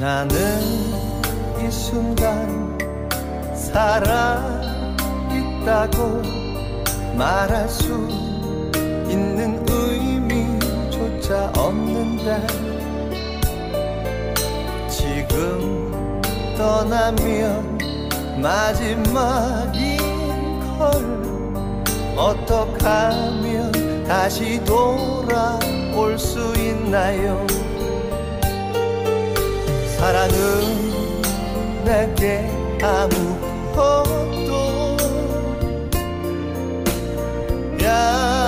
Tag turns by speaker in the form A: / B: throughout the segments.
A: 나는 이 순간 살아 있다고 말할 수 있는 의미조차 없는데 지금 떠나면 마지막인 걸 어떡하면 다시 돌아올 수 있나요 사랑은 내게 아무것도. 약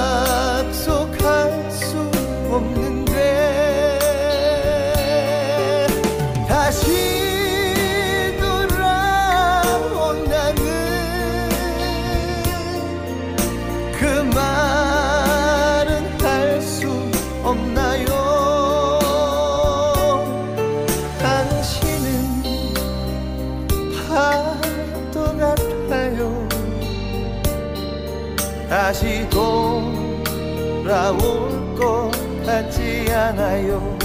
A: 다시 돌아올 것 같지 않아요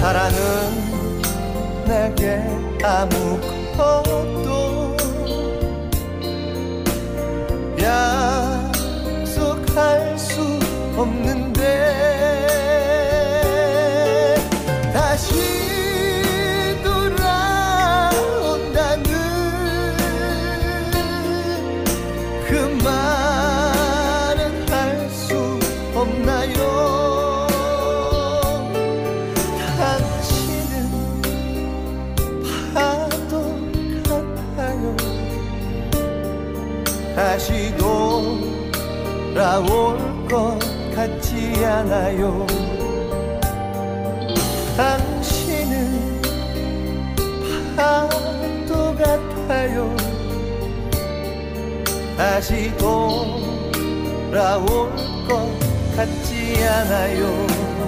A: 사랑은 내게 아무것도 다시 돌아올 것 같지 않아요. 당신은 파도 같아요. 다시 돌아올 것 같지 않아요